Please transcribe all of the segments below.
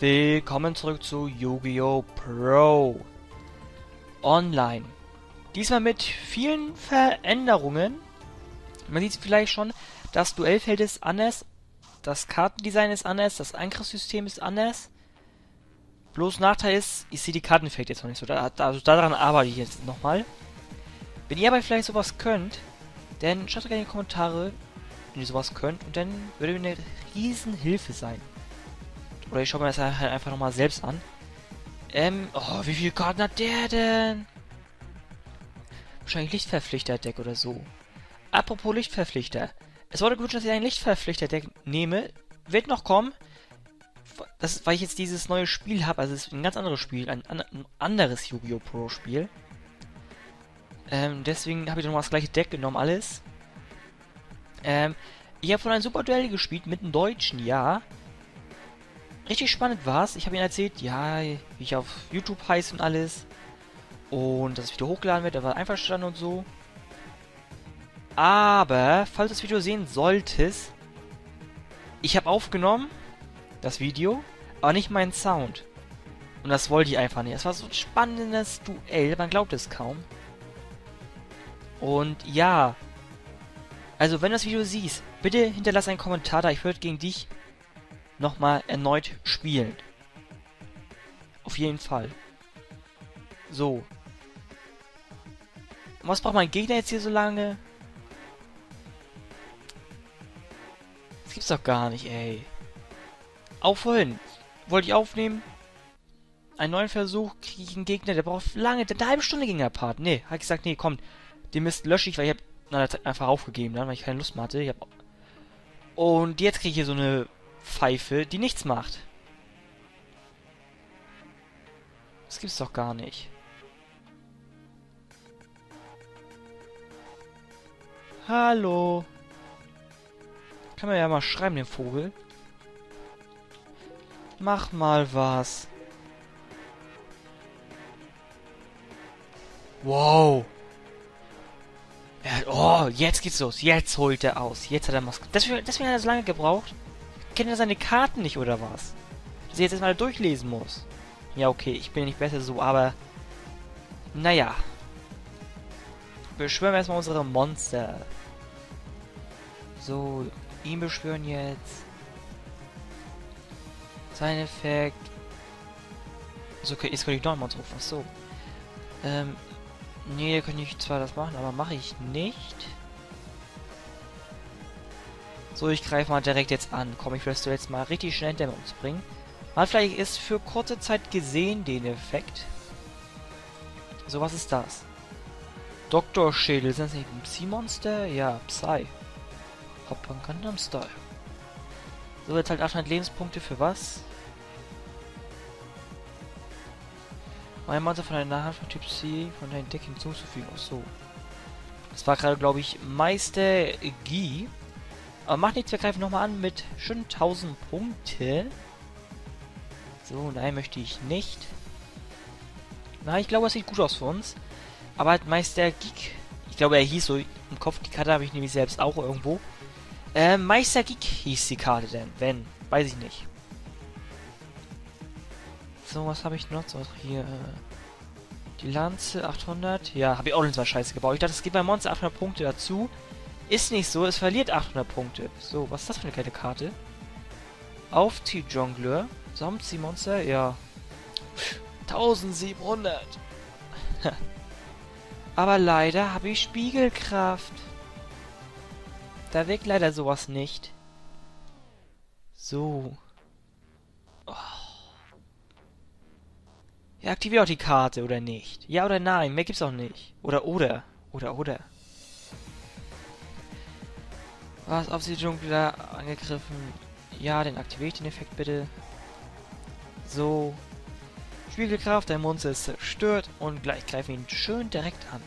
Willkommen zurück zu Yu-Gi-Oh! Pro Online. Diesmal mit vielen Veränderungen. Man sieht vielleicht schon, das Duellfeld ist anders, das Kartendesign ist anders, das Angriffssystem ist anders. Bloß Nachteil ist, ich sehe die Karteneffekte jetzt noch nicht so. Da, also daran arbeite ich jetzt nochmal. Wenn ihr aber vielleicht sowas könnt, dann schreibt gerne in die Kommentare, wenn ihr sowas könnt. Und dann würde mir eine riesen Hilfe sein. Oder ich schaue mir das halt einfach nochmal selbst an. Ähm, oh, wie viele Karten hat der denn? Wahrscheinlich Lichtverpflichter-Deck oder so. Apropos Lichtverpflichter. Es wurde gewünscht, dass ich ein Lichtverpflichter-Deck nehme. Wird noch kommen. Das ist, weil ich jetzt dieses neue Spiel habe. Also es ist ein ganz anderes Spiel. Ein, ein anderes Yu-Gi-Oh! Pro Spiel. Ähm, deswegen habe ich nochmal das gleiche Deck genommen, alles. Ähm, ich habe von einem Super Duell gespielt mit einem Deutschen, ja. Richtig spannend war's. Ich habe ihnen erzählt, ja, wie ich auf YouTube heiße und alles. Und dass das Video hochgeladen wird, er war einverstanden und so. Aber, falls du das Video sehen solltest, ich habe aufgenommen, das Video, aber nicht meinen Sound. Und das wollte ich einfach nicht. Es war so ein spannendes Duell, man glaubt es kaum. Und ja, also wenn du das Video siehst, bitte hinterlass einen Kommentar da, ich würde gegen dich nochmal erneut spielen. Auf jeden Fall. So. Was braucht mein Gegner jetzt hier so lange? Das gibt's doch gar nicht, ey. Auch vorhin. Wollte ich aufnehmen. Einen neuen Versuch, kriege ich einen Gegner, der braucht lange, eine halbe Stunde ging der Part. Nee, hat gesagt, nee, komm, den Mist lösche ich, weil ich hab einfach aufgegeben dann, weil ich keine Lust mehr hatte. Ich und jetzt kriege ich hier so eine Pfeife, die nichts macht. Das gibt's doch gar nicht. Hallo. Kann man ja mal schreiben, den Vogel. Mach mal was. Wow. oh, jetzt geht's los. Jetzt holt er aus. Jetzt hat er Maske. Deswegen, deswegen hat er so lange gebraucht kennt er seine Karten nicht, oder was? Dass ich jetzt erstmal durchlesen muss. Ja, okay, ich bin nicht besser so, aber... Naja. Beschwören wir erstmal unsere Monster. So, ihn beschwören jetzt. Sein Effekt. So, okay, jetzt könnte ich noch Monster rufen. Achso. Ähm, nee, könnte ich zwar das machen, aber mache ich nicht. So, ich greife mal direkt jetzt an. Komm, ich das jetzt mal richtig schnell hinter uns bringen. Man hat vielleicht ist für kurze Zeit gesehen, den Effekt. So, was ist das? Dr. Schädel, sind das nicht ein Psy-Monster? Ja, Psy. Hoppan Gundam Style. So, jetzt halt 800 Lebenspunkte für was? Mein Monster von einer Hand von Typ C von deinem Deck hinzuzufügen. Ach so. Das war gerade, glaube ich, Meister Guy. Aber macht nichts, wir greifen nochmal an mit schon 1000 Punkte. So, nein, möchte ich nicht. Na, ich glaube, es sieht gut aus für uns. Aber Meister Geek. Ich glaube, er hieß so im Kopf. Die Karte habe ich nämlich selbst auch irgendwo. Äh, Meister Geek hieß die Karte denn. Wenn. Weiß ich nicht. So, was habe ich noch? So, hier. Äh, die Lanze 800. Ja, habe ich auch nicht so Scheiße gebaut. Ich dachte, es gibt bei Monster 800 Punkte dazu. Ist nicht so, es verliert 800 Punkte. So, was ist das für eine kleine Karte? Aufzieh-Jongleur. Samtzieh-Monster? Ja. 1700. Aber leider habe ich Spiegelkraft. Da wirkt leider sowas nicht. So. Oh. Ja, aktiviere auch die Karte, oder nicht? Ja oder nein? Mehr gibt's auch nicht. Oder, oder. Oder, oder. Was? Aufsiedlung wieder angegriffen. Ja, den aktiviere ich den Effekt bitte. So. Spiegelkraft, der Monster ist zerstört und gleich greifen ihn schön direkt an.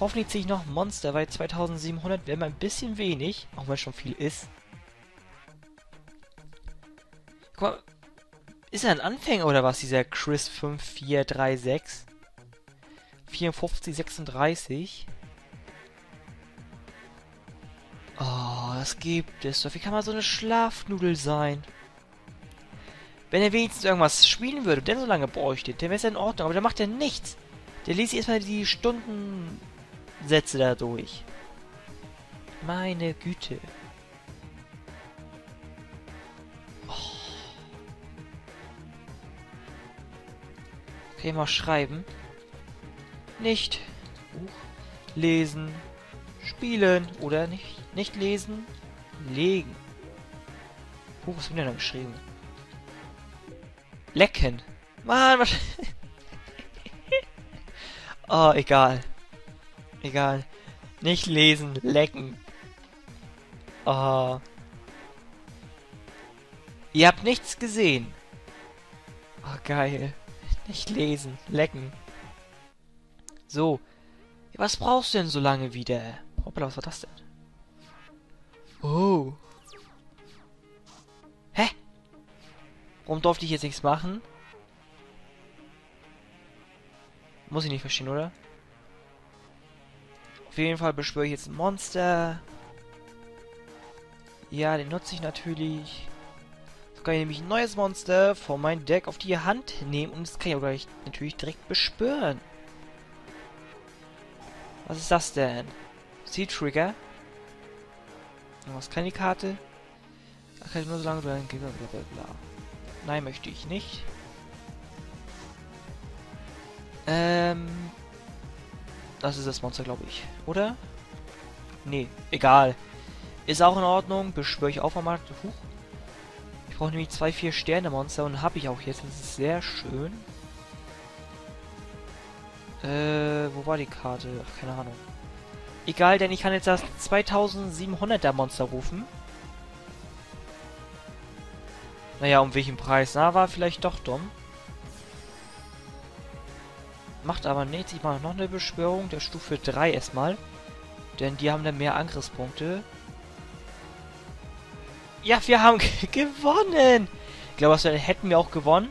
Hoffentlich ziehe ich noch Monster, weil 2700 wäre mal ein bisschen wenig, auch wenn es schon viel ist. Guck mal, ist er ein Anfänger oder was, dieser Chris 5436? 5436? Oh, das gibt es doch. Wie kann man so eine Schlafnudel sein? Wenn er wenigstens irgendwas spielen würde der so lange bräuchte, der wäre es in Ordnung, aber der macht ja nichts. Der liest erstmal die Stundensätze da durch. Meine Güte. Oh. Okay, mal schreiben. Nicht. Lesen. Spielen. Oder nicht. Nicht lesen. Legen. Oh, was haben wir denn da geschrieben? Lecken. Mann, was... oh, egal. Egal. Nicht lesen, lecken. Oh. Ihr habt nichts gesehen. Oh, geil. Nicht lesen, lecken. So. Was brauchst du denn so lange wieder? Hoppala, was war das denn? Oh. Hä? Warum durfte ich jetzt nichts machen? Muss ich nicht verstehen, oder? Auf jeden Fall beschwöre ich jetzt ein Monster. Ja, den nutze ich natürlich. Jetzt kann ich nämlich ein neues Monster von meinem Deck auf die Hand nehmen und das kann ich auch gleich natürlich direkt beschwören. Was ist das denn? Sea Trigger. Was kann die Karte? Da kann ich nur so lange bla bla bla bla. Nein, möchte ich nicht. Ähm. Das ist das Monster, glaube ich. Oder? Nee, egal. Ist auch in Ordnung. Beschwöre ich auch mal. Huch. Ich brauche nämlich zwei, vier Sterne Monster und habe ich auch jetzt. Das ist sehr schön. Äh, wo war die Karte? Ach, keine Ahnung. Egal, denn ich kann jetzt das 2700er Monster rufen. Naja, um welchen Preis? Na, war vielleicht doch dumm. Macht aber nichts. Ich mache noch eine Beschwörung der Stufe 3 erstmal. Denn die haben dann mehr Angriffspunkte. Ja, wir haben gewonnen! Ich glaube, das hätten wir auch gewonnen.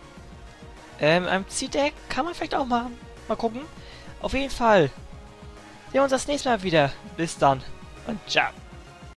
Ähm, ein C-Deck kann man vielleicht auch machen. Mal gucken. Auf jeden Fall. Sehen wir uns das nächste Mal wieder. Bis dann. Und ciao.